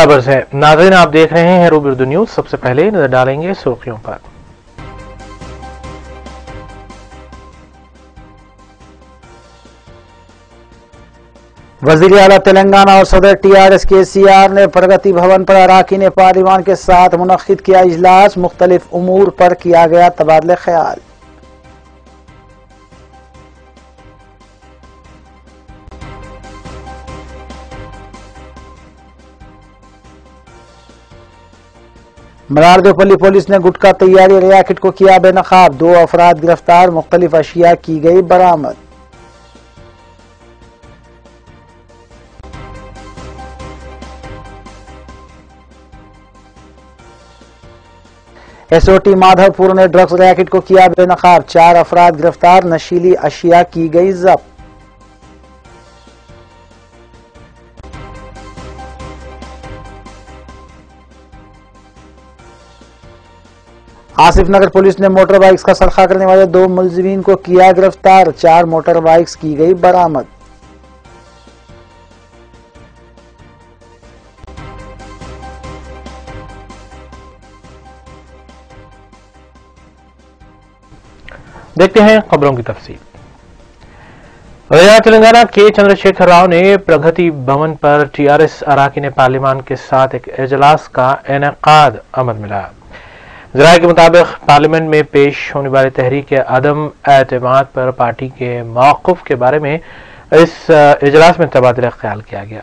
برابر ہے ناظرین، آپ دیکھ رہے ہیں روبر اردو نیوز۔ سب سے پہلے نظر ڈالیں گے سرخیوں پر۔ وزیر اعلیٰ تلنگانہ اور صدر ٹی آر ایس کے سی آر نے پرگتی بھون پر اراکین پارلیمان کے ساتھ منعقد کیا اجلاس۔ مختلف امور پر کیا گیا تبادلہ خیال۔ ملاردوپلی پولیس نے گھٹکا تیاری ریاکٹ کو کیا بے نقاب۔ دو افراد گرفتار مختلف اشیاء کی گئی برامت ایس او ٹی مادھر پور نے ڈرکس ریاکٹ کو کیا بے نقاب۔ چار افراد گرفتار نشیلی اشیاء کی گئی ضبط۔ آصف نگر پولیس نے موٹر بائکس کا سرخہ کرنے والے دو ملزمین کو کیا گرفتار، چار موٹر بائکس کی گئی برامت دیکھتے ہیں خبروں کی تفصیل۔ وزیر تلنگانہ کے چندر شیکھر راؤ نے پرگتی بھون پر ٹی آر ایس اراکین پارلیمان کے ساتھ ایک اجلاس کا انعقاد عمل ملایا ذرائع کے مطابق پارلیمنٹ میں پیش ہونے والے تحریک عدم اعتماد پر پارٹی کے موقف کے بارے میں اس اجلاس میں تبادلہ خیال کیا گیا۔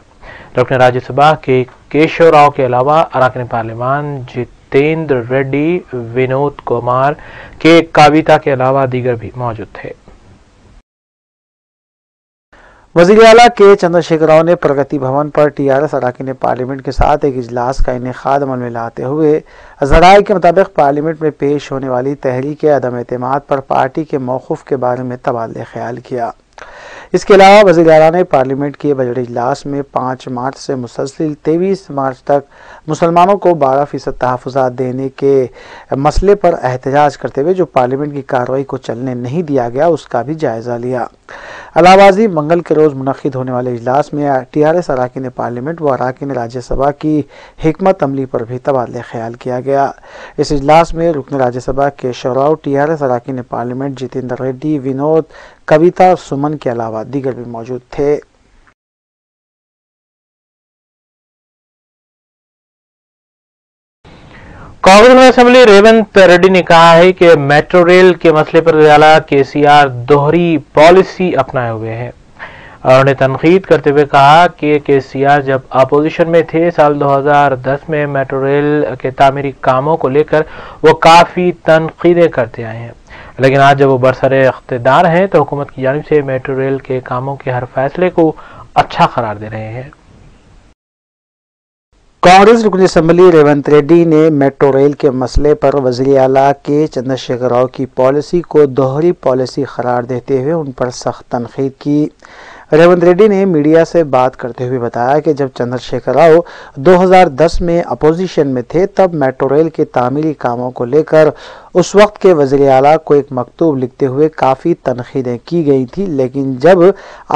رکن راجیہ سبھا کے کیشو راؤ کے علاوہ اراکن پارلیمان جتیندر ریڈی، ونود کمار کے کاویتا کے علاوہ دیگر بھی موجود تھے۔ وزیر اعلیٰ کے چندر شیکھ راؤ نے پرگتی بھون پر ٹی آر ایس اراکین پارلیمنٹ کے ساتھ ایک اجلاس کا انعقاد عمل میں لاتے ہوئے ذرائع کے مطابق پارلیمنٹ میں پیش ہونے والی تحریک عدم اعتماد پر پارٹی کے موقف کے بارے میں تبادلہ خیال کیا۔ اس کے علاوہ وزیراعلیٰ نے پارلیمنٹ کے بجٹ اجلاس میں پانچ مارچ سے مسلسل تیویس مارچ تک مسلمانوں کو بارہ فیصد تحفظات دینے کے مسئلے پر احتجاج کرتے ہوئے جو پارلیمنٹ کی کارروائی کو چلنے نہیں دیا گیا، اس کا بھی جائزہ لیا۔ علاوازی منگل کے روز منعقد ہونے والے اجلاس میں ٹی آر ایس اراکین پارلیمنٹ و اراکین راجیہ سبھا کی حکمت عملی پر بھی تبادلہ خیال کیا گیا۔ اس اجلاس میں رکن راجیہ سبھا کے شوراؤ ٹی آر ایس اراکین پارلیمنٹ جتیندر ریڈی، ونود، کویتا اور سمن کے علاوہ علاوہ دیگر بھی موجود تھے۔ کانگریس میں اسمبلی ریون ریڈی نے کہا ہے کہ میٹرو ریل کے مسئلے پر زیادہ کے سی آر دوہری پالیسی اپنائے ہوئے ہیں۔ اور انہیں تنقید کرتے ہوئے کہا کہ کے سی آر جب اپوزیشن میں تھے سال دوہزار دس میں میٹرو ریل کے تعمیری کاموں کو لے کر وہ کافی تنقیدیں کرتے آئے ہیں۔ لیکن آج جب وہ برسر اقتدار ہیں تو حکومت کی جانب سے میٹرو ریل کے کاموں کے ہر فیصلے کو اچھا قرار دے رہے ہیں۔ کانگریس رکن اسمبلی ریونت ریڈی نے میٹرو ریل کے مسئلے پر وزیر اعلیٰ کے چندر شیکھر راؤ کی پالیسی کو دوہری پالیسی قرار دیتے ہوئے ان پر سخت تنقید کی۔ ریونت ریڈی نے میڈیا سے بات کرتے ہوئے بتایا کہ جب چندر شیکھر راؤ دو ہزار دس میں اپوزیشن میں تھے تب میٹرو ریل کے تعمیری کاموں کو لے کر اس وقت کے وزیر اعلیٰ کو ایک مکتوب لکھتے ہوئے کافی تنقیدیں کی گئی تھیں لیکن جب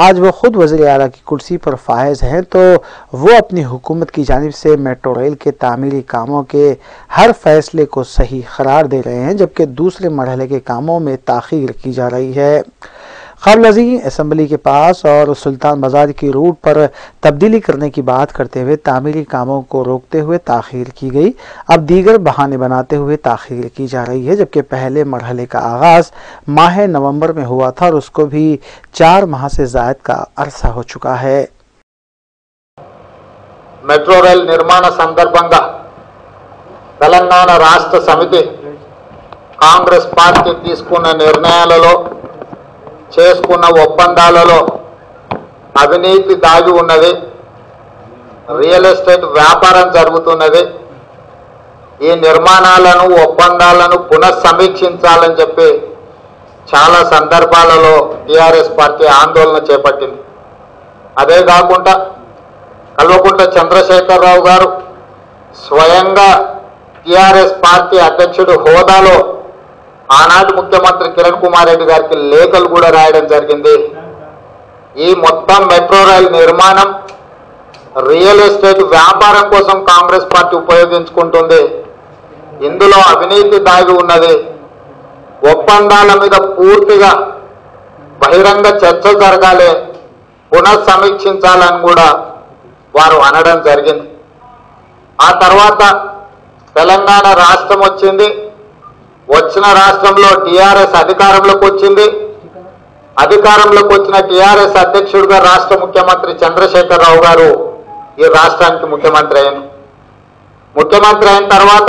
آج وہ خود وزیر اعلیٰ کی کرسی پر فائز ہیں تو وہ اپنی حکومت کی جانب سے میٹرو ریل کے تعمیری کاموں کے ہر فیصلے کو صحیح قرار دے رہے ہیں، جبکہ دوسرے مرحلے کے کاموں میں تاخیر کی جا رہی ہے۔ قبل ازیں اسمبلی کے پاس اور سلطان بازار کی روٹ پر تبدیلی کرنے کی بات کرتے ہوئے تعمیری کاموں کو روکتے ہوئے تاخیر کی گئی۔ اب دیگر بہانے بناتے ہوئے تاخیر کی جا رہی ہے، جبکہ پہلے مرحلے کا آغاز ماہ نومبر میں ہوا تھا اور اس کو بھی چار ماہ سے زائد کا عرصہ ہو چکا ہے۔ میٹرو ریل نرمان సందర్భంగా تلنگانہ రాష్ట్ర సమితి కాంగ్రెస్ పార్టీ తీసుకున్న నిర్ణయాలలో చేసుకున్న ఒప్పందాలలో అవినీతి దాగి ఉన్నది. రియల్ ఎస్టేట్ వ్యాపారం జరుగుతున్నది. ఈ నిర్మాణాలను ఒప్పందాలను పునఃసమీక్షించాలని చెప్పి చాలా సందర్భాలలో టీఆర్ఎస్ పార్టీ ఆందోళన చేపట్టింది. అదే కాకుండా కల్వకుంట్ల చంద్రశేఖరరావు గారు స్వయంగా టిఆర్ఎస్ పార్టీ అధ్యక్షుడు హోదాలో ఆనాటి ముఖ్యమంత్రి కిరణ్ కుమార్ రెడ్డి గారికి లేఖలు కూడా రాయడం జరిగింది. ఈ మొత్తం మెట్రో రైల్ నిర్మాణం రియల్ ఎస్టేట్ వ్యాపారం కోసం కాంగ్రెస్ పార్టీ ఉపయోగించుకుంటుంది. ఇందులో అవినీతి దాగి ఉన్నది. ఒప్పందాల మీద పూర్తిగా బహిరంగ చర్చ జరగాలి. పునఃసమీక్షించాలని కూడా వారు అనడం జరిగింది. ఆ తర్వాత తెలంగాణ రాష్ట్రం వచ్చింది. వచ్చిన రాష్ట్రంలో టిఆర్ఎస్ అధికారంలోకి వచ్చింది. అధికారంలోకి వచ్చిన టిఆర్ఎస్ అధ్యక్షుడుగా రాష్ట్ర ముఖ్యమంత్రి చంద్రశేఖరరావు గారు ఈ రాష్ట్రానికి ముఖ్యమంత్రి అయ్యారు. ముఖ్యమంత్రి అయిన తర్వాత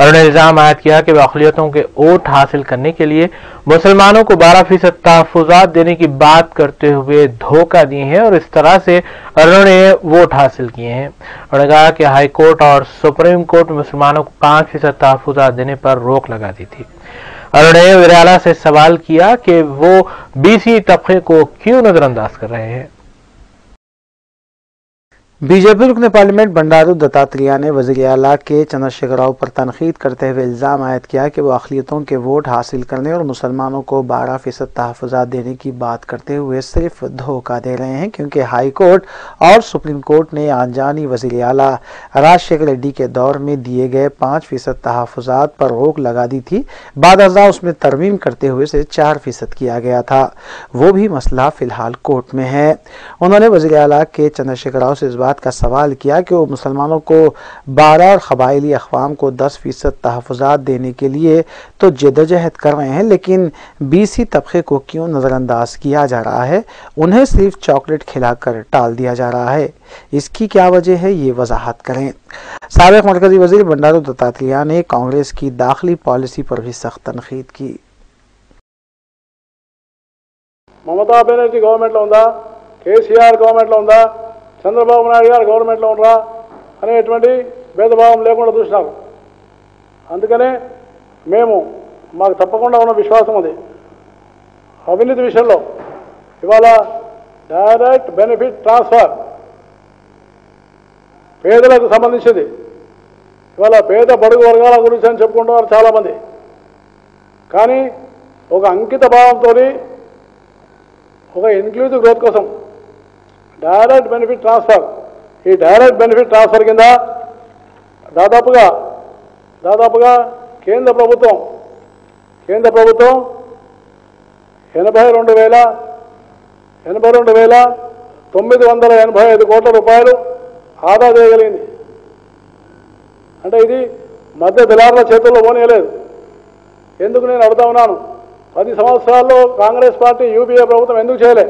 اور انہیں الزام عائد کیا کہ وہ اقلیتوں کے ووٹ حاصل کرنے کے لیے مسلمانوں کو بارہ فیصد تحفظات دینے کی بات کرتے ہوئے دھوکہ دیے ہیں اور اس طرح سے انہوں نے ووٹ حاصل کیے ہیں۔ انہوں نے کہا کہ ہائی کورٹ اور سپریم کورٹ مسلمانوں کو پانچ فیصد تحفظات دینے پر روک لگا دی تھی۔ انہوں نے وریالہ سے سوال کیا کہ وہ بی سی طبقے کو کیوں نظر انداز کر رہے ہیں؟ بی جے پی رکن پارلیمنٹ بنڈارو دتاتریہ نے وزیر اعلیٰ کے چندر شیکھر راؤ پر تنقید کرتے ہوئے الزام عائد کیا کہ وہ اقلیتوں کے ووٹ حاصل کرنے اور مسلمانوں کو بارہ فیصد تحفظات دینے کی بات کرتے ہوئے صرف دھوکہ دے رہے ہیں کیونکہ ہائی کورٹ اور سپریم کورٹ نے آنجانی وزیر اعلیٰ راج شیکھر ریڈی کے دور میں دیے گئے پانچ فیصد تحفظات پر روک لگا دی تھی۔ بعد ازاں اس میں ترمیم کرتے ہوئے سے چار فیصد کیا گیا تھا۔ وہ بھی مسئلہ فی الحال کورٹ میں ہے۔ انہوں نے وزیر اعلیٰ کے چندر شیکھر راؤ سے اس بات بات کا سوال کیا کہ وہ مسلمانوں کو بارہ اور خبائلی اخوام کو دس فیصد تحفظات دینے کے لیے تو جدوجہد کر رہے ہیں، لیکن بیسی طبقے کو کیوں نظر انداز کیا جا رہا ہے؟ انہیں صرف چاکلیٹ کھلا کر ٹال دیا جا رہا ہے۔ اس کی کیا وجہ ہے؟ یہ وضاحت کریں۔ سابق مرکزی وزیر بندارو دتاتلیہ نے کانگریس کی داخلی پالیسی پر بھی سخت تنخید کی۔ ممتا بینرجی گورنمنٹ لوگ కేసీఆర్ గవర్నమెంట్లో ఉందా చంద్రబాబు నాయుడు గారు గవర్నమెంట్లో ఉండరా అనేటువంటి భేదభావం లేకుండా చూసినారు. అందుకనే మేము మాకు తప్పకుండా ఉన్న విశ్వాసం ఉంది అవినీతి విషయంలో ఇవాళ డైరెక్ట్ బెనిఫిట్ ట్రాన్స్ఫర్ పేదలకు సంబంధించింది. ఇవాళ పేద బడుగు వర్గాల గురించి అని చెప్పుకుంటున్నారు చాలామంది. కానీ ఒక అంకిత భావంతో ఒక ఇన్క్లూజివ్ గ్రోత్ కోసం డైరెక్ట్ బెనిఫిట్ ట్రాన్స్ఫర్. ఈ డైరెక్ట్ బెనిఫిట్ ట్రాన్స్ఫర్ కింద దాదాపుగా దాదాపుగా కేంద్ర ప్రభుత్వం కేంద్ర ప్రభుత్వం ఎనభై రెండు వేల ఎనభై రెండు వేల తొమ్మిది వందల ఎనభై ఐదు కోట్ల రూపాయలు ఆదా చేయగలిగింది. అంటే ఇది మధ్య దిలారుల చేతుల్లో పోనీయలేదు. ఎందుకు నేను అడుగుతా ఉన్నాను? పది సంవత్సరాల్లో కాంగ్రెస్ పార్టీ యూపీఏ ప్రభుత్వం ఎందుకు చేయలే?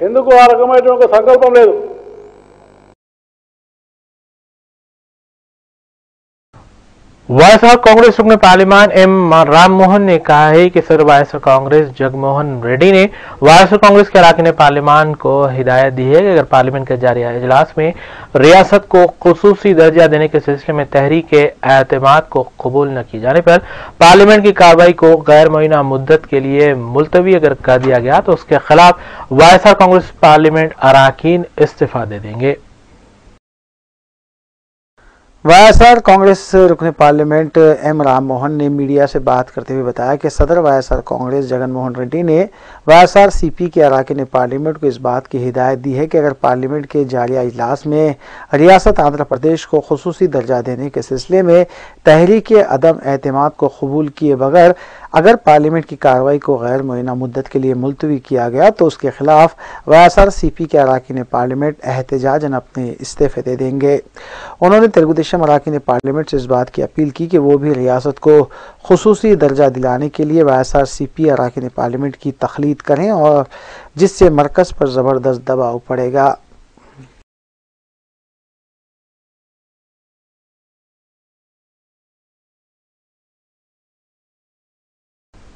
ఎందుకు ఆ రకమైనటువంటి సంకల్పం లేదు? وائسا کانگریس رکن پارلیمان ایم رام موہن نے کہا ہے کہ سر وائسا کانگریس جگ موہن ریڈی نے وائسا کانگریس کے اراکین پارلیمان کو ہدایت دی ہے کہ اگر پارلیمنٹ کے جاری اجلاس میں ریاست کو خصوصی درجہ دینے کے سلسلے میں تحریک اعتماد کو قبول نہ کی جانے پر پارلیمنٹ کی کاروائی کو غیر معینہ مدت کے لیے ملتوی اگر کر دیا گیا تو اس کے خلاف وائسا کانگریس پارلیمنٹ اراکین استعفی دے دیں گے۔ وائی ایس آر کانگریس رکن پارلیمنٹ ایم رام موہن نے میڈیا سے بات کرتے ہوئے بتایا کہ صدر Y S R Congress Jagan Mohan Reddy نے Y S R C P کے اراکین پارلیمنٹ کو اس بات کی ہدایت دی ہے کہ اگر پارلیمنٹ کے جاریہ اجلاس میں ریاست آندھرا پردیش کو خصوصی درجہ دینے کے سلسلے میں تحریک عدم اعتماد کو قبول کیے بغیر اگر پارلیمنٹ کی کاروائی کو غیر معینہ مدت کے لیے ملتوی کیا گیا تو اس کے خلاف وائی آر سی پی کے اراکین پارلیمنٹ احتجاجن اپنے استعفے دے دیں گے۔ انہوں نے تیلگو دیشم اراکین پارلیمنٹ سے اس بات کی اپیل کی کہ وہ بھی ریاست کو خصوصی درجہ دلانے کے لیے وائی آر سی پی اراکین پارلیمنٹ کی تخلیق کریں اور جس سے مرکز پر زبردست دباؤ پڑے گا۔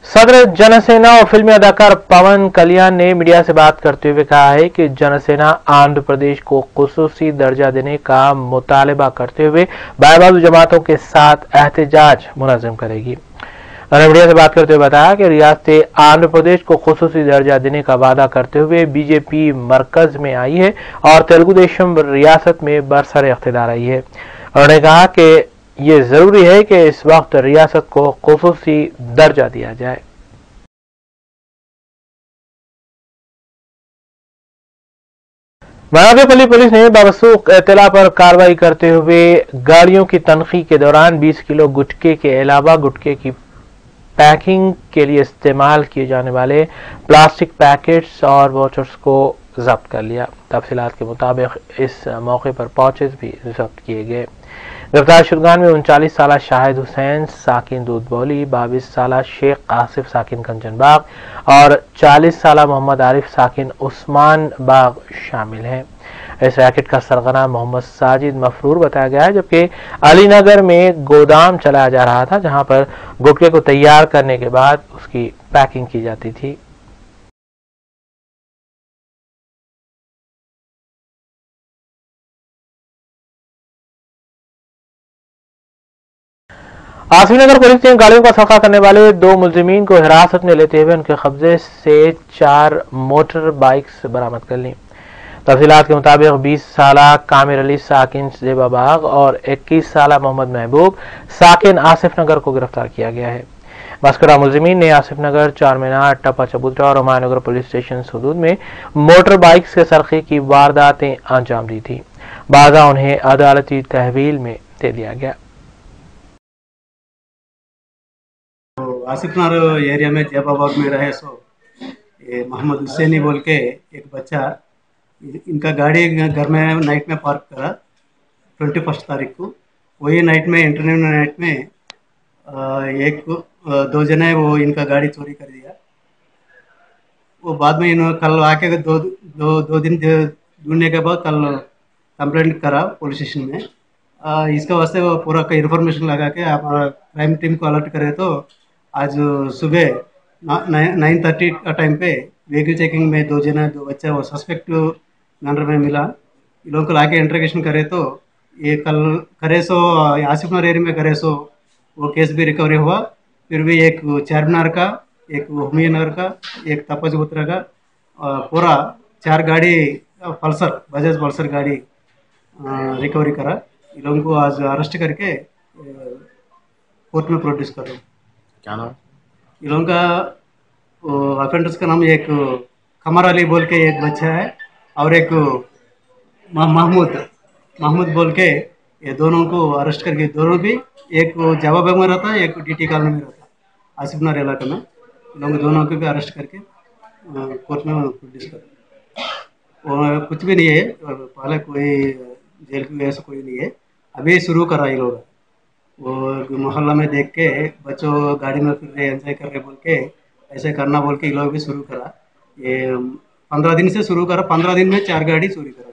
صدر جن سینا اور فلمی اداکار پون کلیان نے میڈیا سے بات کرتے ہوئے کہا ہے کہ جن سینا آندھر پردیش کو خصوصی درجہ دینے کا مطالبہ کرتے ہوئے بائیں بازو جماعتوں کے ساتھ احتجاج منظم کرے گی۔ انہوں نے میڈیا سے بات کرتے ہوئے بتایا کہ ریاست آندھر پردیش کو خصوصی درجہ دینے کا وعدہ کرتے ہوئے بی جے پی مرکز میں آئی ہے اور تیلگو دیشم ریاست میں برسر اقتدار آئی ہے۔ انہوں نے کہا کہ یہ ضروری ہے کہ اس وقت ریاست کو خصوصی درجہ دیا جائے۔ بناگے پلی پولیس نے بابسوخ اطلاع پر کاروائی کرتے ہوئے گاڑیوں کی تنخی کے دوران بیس کلو گٹکے کے علاوہ گٹکے کی پیکنگ کے لیے استعمال کیے جانے والے پلاسٹک پیکٹس اور واچرز کو ضبط کر لیا۔ تفصیلات کے مطابق اس موقع پر پاؤچز بھی ضبط کیے گئے۔ گرفتار شدگان میں انچالیس سالہ شاہد حسین، ساکن دودھ بولی، بائیس سالہ شیخ آصف ساکن کنچن باغ اور چالیس سالہ محمد عارف، ساکن عثمان باغ شامل ہیں۔ اس ریکٹ کا سرغنہ محمد ساجد مفرور بتایا گیا ہے، جبکہ علی نگر میں گودام چلایا جا رہا تھا، جہاں پر گٹکے کو تیار کرنے کے بعد اس کی پیکنگ کی جاتی تھی۔ آصف نگر پولیس نے گاڑیوں کا سفر کرنے والے دو ملزمین کو حراست میں لیتے ہوئے ان کے قبضے سے چار موٹر بائکس برامت کر لیں۔ تفصیلات کے مطابق بیس سالہ کامر علی، ساکن زیبا باغ اور اکیس سالہ محمد محبوب، ساکن آصف نگر کو گرفتار کیا گیا ہے۔ مسکرہ ملزمین نے آصف نگر چار مینار ٹپا چبوترا اور ہمایوں نگر پولیس اسٹیشن حدود میں موٹر بائکس کے سرخی کی وارداتیں انجام دی تھی بعضا انہیں عدالتی تحویل میں دے دیا گیا۔ آصف نار ایریا میں جیب آباد میں رہے، سو یہ محمد حسینی بول کے ایک بچہ ان کا گاڑی گھر میں نائٹ میں پارک کرا ٹوینٹی فسٹ تاریخ کو۔ وہی نائٹ میں انٹرنیو نائٹ میں ایک دو جنے وہ ان کا گاڑی چوری کر دیا۔ وہ بعد میں انہوں کل آ کے دو دو دن ڈھونڈنے کے بعد کل کمپلینٹ کرا پولیس اسٹیشن میں۔ اس کے واسطے وہ پورا انفارمیشن لگا کے آپ کرائم ٹیم کو الرٹ کرے تو آج صبح نائن تھرٹی کا ٹائم پہ ویکل چیکنگ میں دو جنا جو بچہ وہ سسپیکٹ ننڈر میں ملا۔ یہ لوگ کو لا کے انٹروگیشن کرے تو یہ کل کرے سو، آصف نگر ایریا میں کرے سو۔ وہ کیس بھی ریکوری ہوا۔ پھر بھی ایک چار مینار کا، ایک ہومی نگر کا، ایک تپج پترا کا پورا چار گاڑی، پلسر، بجاج پلسر گاڑی ریکوری کرا۔ ان لوگوں کو آج اریسٹ کر کے کورٹ میں پروڈیوس کر رہا کیا نام ان لوگوں کا افینڈرس کا نام ایک قمر علی بول کے ایک بچہ ہے اور ایک محمود محمود بول کے یہ دونوں کو اریسٹ کر کے دونوں بھی ایک جواب بیگ میں رہتا ہے ایک ڈی ٹی کالونی میں رہتا ہے آصف نار علاقہ میں لوگ دونوں کو بھی اریسٹ کر کے کورٹ میں پولیس کر کچھ بھی نہیں ہے پہلے کوئی جیل کی وجہ سے کوئی نہیں ہے ابھی شروع کرا یہ لوگ اور محلہ میں دیکھ کے بچوں گاڑی میں پھر رہے انجوائے کر رہے بول کے ایسے کرنا بول کے یہ لوگ بھی شروع کرا۔ یہ پندرہ دن سے شروع کرا، پندرہ دن میں چار گاڑی چوری کرا۔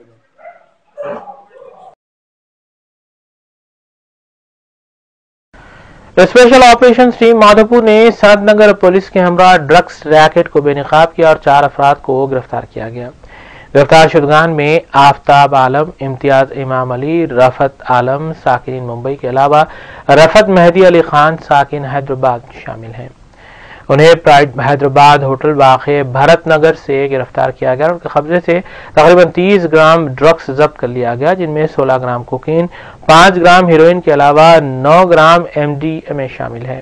اسپیشل آپریشن ٹیم مادھو نے سات نگر پولیس کے ہمراہ ڈرگس ریکٹ کو بے نقاب کیا اور چار افراد کو گرفتار کیا گیا۔ گرفتار شدگان میں آفتاب عالم، امتیاز امام علی، رفت عالم ساکرین ممبئی کے علاوہ رفت مہدی علی خان، ساکن حیدرآباد شامل ہیں۔ انہیں پرائیڈ حیدرآباد ہوتل واقع بھارت نگر سے گرفتار کیا گیا اور ان کے قبضے سے تقریباً تیس گرام ڈرگس ضبط کر لیا گیا، جن میں سولہ گرام کوکین، پانچ گرام ہیروین کے علاوہ نو gram M D M A شامل ہے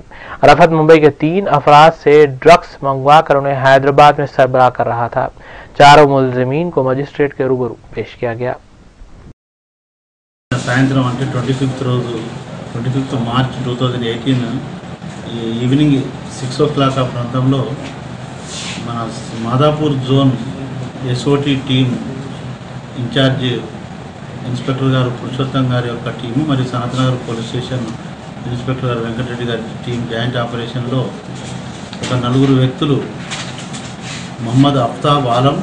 رفت ممبئی کے تین افراد سے ڈرگس منگوا کر انہیں حیدرآباد میں سربراہ کر رہا تھا۔ چاروں ملزمین کو مجسٹریٹ کے روبرو پیش کیا گیا۔ సాయంత్రం అంటే ట్వంటీ ఫిఫ్త్ రోజు twenty fifth March two thousand eighteen evening six o'clock ఆ ప్రాంతంలో మన Madhapur zone SOT team incharge inspector గారు పురుషోత్తం గారి యొక్క టీము మరియు సనత్నగర్ పోలీస్ స్టేషన్ ఇన్స్పెక్టర్ గారు వెంకటరెడ్డి గారి టీం జాయింట్ ఆపరేషన్లో ఒక నలుగురు వ్యక్తులు మహమ్మద్ అఫ్తాబ్ ఆలం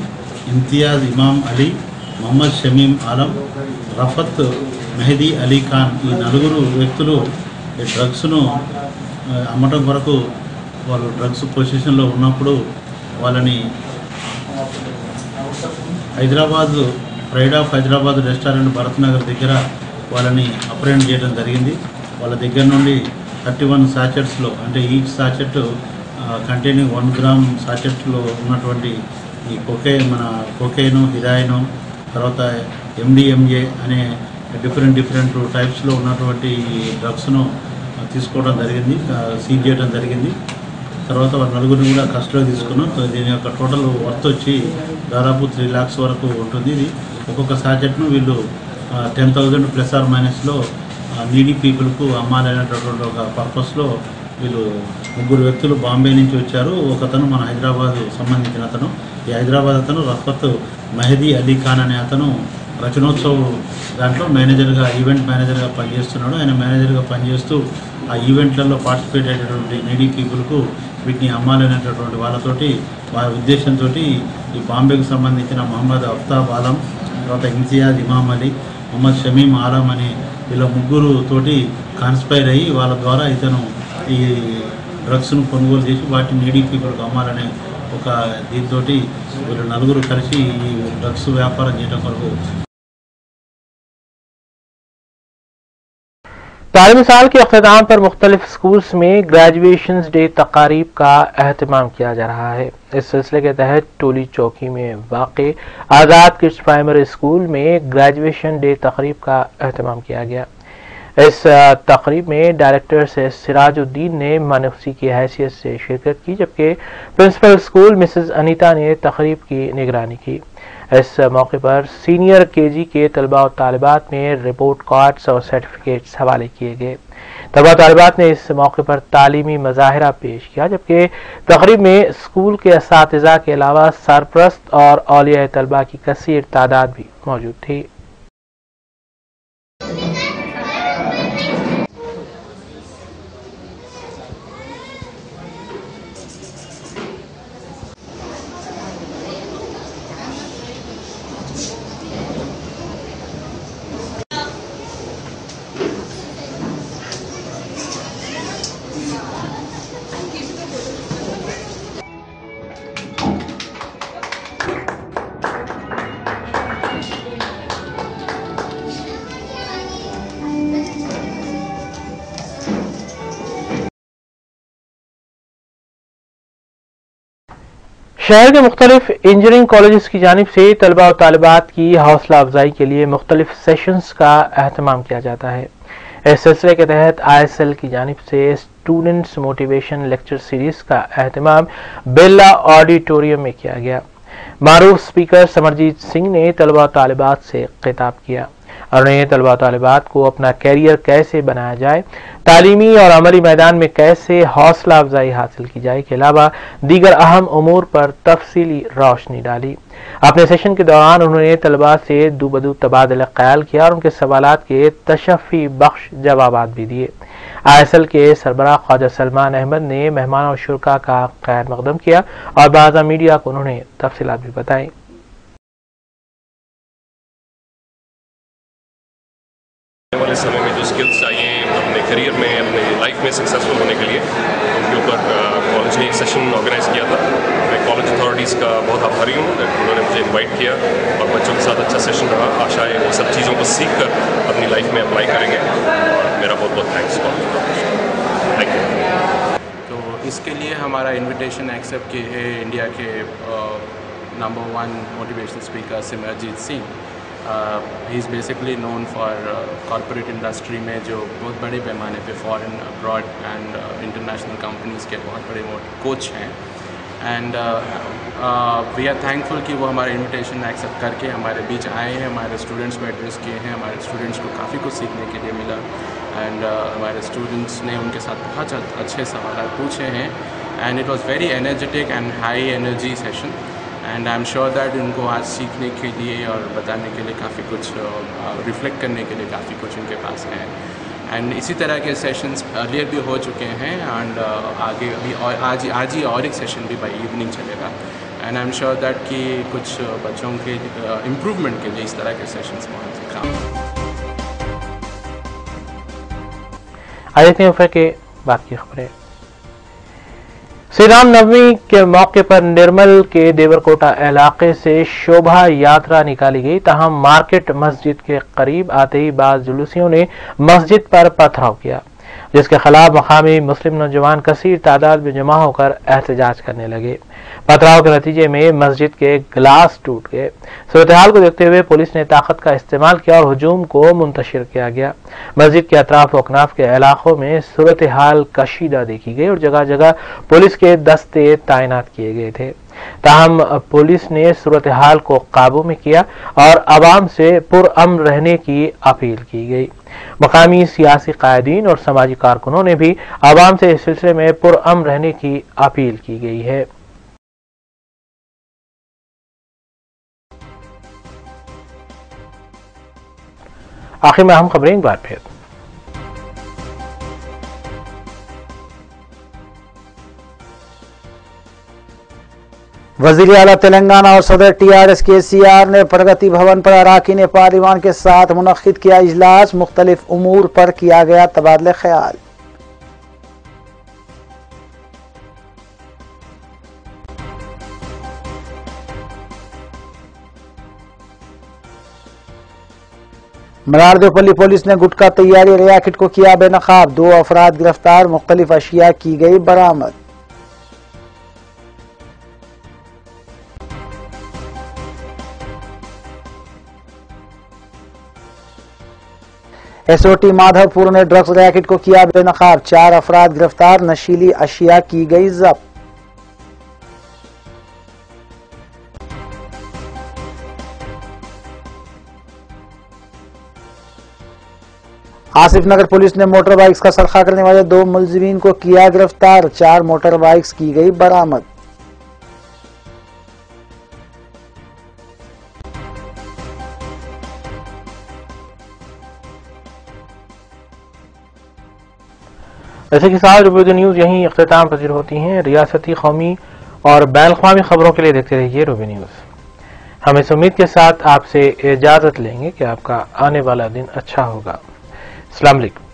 ఇమ్తియాజ్ ఇమాం అలీ మహమ్మద్ షమీం ఆలం రఫత్ మెహదీ అలీ ఖాన్ ఈ నలుగురు వ్యక్తులు ఈ డ్రగ్స్ను అమ్మటం కొరకు వాళ్ళు డ్రగ్స్ పొజిషన్లో ఉన్నప్పుడు వాళ్ళని Hyderabad pride of Hyderabad restaurant Bharat Nagar దగ్గర వాళ్ళని అప్రెండ్ చేయడం జరిగింది. వాళ్ళ దగ్గర నుండి థర్టీ వన్ సాచెట్స్లో అంటే each sachet containing one gram సాచెట్లో ఉన్నటువంటి ఈ కొకే మన కొకేను హిరాయిను తర్వాత ఎండిఎంఏ అనే డిఫరెంట్ డిఫరెంట్ టైప్స్లో ఉన్నటువంటి డ్రగ్స్ను తీసుకోవడం జరిగింది సీజ్ చేయడం జరిగింది. తర్వాత వాళ్ళ నలుగురిని కూడా కస్టడీలో తీసుకున్నాం. దీని యొక్క టోటల్ వర్త్ వచ్చి దాదాపు త్రీ ల్యాక్స్ వరకు ఉంటుంది. ఇది ఒక్కొక్క సాచెట్ను వీళ్ళు టెన్ థౌజండ్ ప్లస్ ఆర్ మైనస్లో నీడీ పీపుల్కు అమ్మాలనేటటువంటి ఒక పర్పస్లో వీళ్ళు ముగ్గురు వ్యక్తులు బాంబే నుంచి వచ్చారు. ఒకతను మన హైదరాబాద్ సంబంధించిన అతను. ఈ హైదరాబాద్ అతను రఫత్ మెహదీ అలీ ఖాన్ అనే అతను రచనోత్సవ్ దాంట్లో మేనేజర్గా ఈవెంట్ మేనేజర్గా పనిచేస్తున్నాడు. ఆయన మేనేజర్గా పనిచేస్తూ ఆ ఈవెంట్లలో పార్టిసిపేట్ అయ్యేటటువంటి నీడీ పీపుల్కు వీటిని అమ్మాలనేటటువంటి వాళ్ళతోటి వారి ఉద్దేశంతో ఈ బాంబేకి సంబంధించిన మహమ్మద్ అఫ్తాబ్ ఆలం తర్వాత ఇంతియాజ్ ఇమామ్ అలీ మొహమ్మద్ షమీం ఆలం అనే వీళ్ళ ముగ్గురు తోటి కాన్స్పైర్ అయ్యి వాళ్ళ ద్వారా ఇతను ఈ డ్రగ్స్ను కొనుగోలు చేసి వాటిని నీడీ పీపుల్కి అమ్మాలనే ఒక దీంతో వీళ్ళు నలుగురు కలిసి ఈ డ్రగ్స్ వ్యాపారం చేయడం కొరకు تعلیم سال کے اختتام پر مختلف اسکولس میں گریجویشنز ڈے تقاریب کا اہتمام کیا جا رہا ہے۔ اس سلسلے کے تحت ٹولی چوکی میں واقع آزاد کڈس پرائمری اسکول میں گریجویشن ڈے تقریب کا اہتمام کیا گیا۔ اس تقریب میں ڈائریکٹر سے سراج الدین نے مانوسی کی حیثیت سے شرکت کی، جبکہ پرنسپل اسکول مسز انیتا نے تقریب کی نگرانی کی۔ اس موقع پر سینئر کے جی کے طلباء و طالبات میں رپورٹ کارڈز اور سرٹیفکیٹس حوالے کیے گئے۔ طلباء طالبات نے اس موقع پر تعلیمی مظاہرہ پیش کیا، جبکہ تقریب میں اسکول کے اساتذہ کے علاوہ سرپرست اور اولیاء طلبہ کی کثیر تعداد بھی موجود تھی۔ شہر کے مختلف انجینئرنگ کالجز کی جانب سے طلباء و طالبات کی حوصلہ افزائی کے لیے مختلف سیشنز کا اہتمام کیا جاتا ہے۔ اس سلسلے کے تحت آئی ایس ایل کی جانب سے اسٹوڈنٹس موٹیویشن لیکچر سیریز کا اہتمام بیلا آڈیٹوریم میں کیا گیا۔ معروف اسپیکر سمرجیت سنگھ نے طلبہ و طالبات سے خطاب کیا۔ اور نئے طلباء طالبات کو اپنا کیریئر کیسے بنایا جائے، تعلیمی اور عملی میدان میں کیسے حوصلہ افزائی حاصل کی جائے، کے علاوہ دیگر اہم امور پر تفصیلی روشنی ڈالی۔ اپنے سیشن کے دوران انہوں نے طلباء سے دو بدو تبادلہ خیال کیا اور ان کے سوالات کے تشفی بخش جوابات بھی دیے۔ آئی ایس ایل کے سربراہ خواجہ سلمان احمد نے مہمان اور شرکا کا خیر مقدم کیا اور بعض میڈیا کو انہوں نے تفصیلات بھی بتائیں۔ اس ہمیں جو اسکلس چاہیے اپنے کریئر میں، اپنے لائف میں سکسیزفل ہونے کے لیے، ان کے اوپر کالج نے ایک سیشن آرگنائز کیا تھا۔ میں کالج اتھارٹیز کا بہت آبھاری ہوں، انہوں نے مجھے انوائٹ کیا اور بچوں کے ساتھ اچھا سیشن رہا۔ آشا ہے وہ سب چیزوں کو سیکھ کر اپنی لائف میں اپلائی کریں گے۔ اور میرا بہت بہت تھینکس کالج تھینک یو تو اس کے لیے ہمارا انویٹیشن ایکسیپٹ کیے ہے انڈیا کے number one motivational speaker Samarjit Singh he is basically known for corporate industry میں جو بہت بڑے پیمانے پہ foreign abroad and international companies کے بہت بڑے وہ کوچ ہیں. And we are thankful کہ وہ ہمارے انویٹیشن ایکسیپٹ کر کے ہمارے بیچ آئے ہیں، ہمارے اسٹوڈنٹس کو ایڈریس کیے ہیں، ہمارے اسٹوڈنٹس کو کافی کچھ سیکھنے کے لیے ملا. اینڈ uh, ہمارے اسٹوڈنٹس نے ان کے ساتھ بہت اچھے سوالات پوچھے ہیں. And it was very energetic and high energy session and I am sure that ان کو آج سیکھنے کے لیے اور بتانے کے لیے کافی کچھ ریفلیکٹ کرنے کے لیے کافی کچھ ان کے پاس ہے. اینڈ اسی طرح کے سیشنس ارلیئر بھی ہو چکے ہیں اینڈ آگے ابھی اور آج آج ہی اور ایک سیشن بھی بائی ایوننگ چلے گا. And I am sure that کہ کچھ بچوں کے امپروومنٹ کے لیے اس طرح کے سیشنس بہت ہی کام آج دیکھتے ہیں کے باقی خبریں. سری رام نومی کے موقع پر نرمل کے دیور کوٹا علاقے سے شوبھا یاترا نکالی گئی، تاہم مارکیٹ مسجد کے قریب آتے ہی بعض جلوسیوں نے مسجد پر پتھراؤ کیا، جس کے خلاف مقامی مسلم نوجوان کثیر تعداد میں جمع ہو کر احتجاج کرنے لگے۔ پتراؤ کے نتیجے میں مسجد کے گلاس ٹوٹ گئے۔ صورتحال کو دیکھتے ہوئے پولیس نے طاقت کا استعمال کیا اور ہجوم کو منتشر کیا گیا۔ مسجد کے اطراف و اکناف کے علاقوں میں صورتحال کشیدہ دیکھی گئی اور جگہ جگہ پولیس کے دستے تعینات کیے گئے تھے۔ تاہم، پولیس نے صورتحال کو قابو میں کیا اور عوام سے پرامن رہنے کی اپیل کی گئی۔ مقامی سیاسی قائدین اور سماجی کارکنوں نے بھی عوام سے اس سلسلے میں پر ام رہنے کی اپیل کی گئی ہے۔ آخر میں اہم خبریں ایک بار پھر۔ وزیر اعلیٰ تلنگانہ اور صدر ٹی آر ایس کے سی آر نے پرگتی بھون پر اراکین پارلیمان کے ساتھ منعقد کیا اجلاس، مختلف امور پر کیا گیا تبادلہ خیال۔ منار دیوپلی پولیس نے گٹکا تیاری ریاکٹ کو کیا بے نقاب۔ دو افراد گرفتار، مختلف اشیاء کی گئی برامت S O T Madhopur نے ڈرگز ریاکٹ کو کیا بے نقاب۔ چار افراد گرفتار، نشیلی اشیاء کی گئی ضبط۔ آصف نگر پولیس نے موٹر بائکس کا سرخہ کرنے والے دو ملزمین کو کیا گرفتار؟ چار موٹر بائکس کی گئی برآمد۔ ایسے کے ساتھ رپورٹ نیوز یہیں اختتام پذیر ہوتی ہیں۔ ریاستی قومی اور بین الاقوامی خبروں کے لیے دیکھتے رہیے روبی نیوز۔ ہم اس امید کے ساتھ آپ سے اجازت لیں گے کہ آپ کا آنے والا دن اچھا ہوگا۔ السلام علیکم۔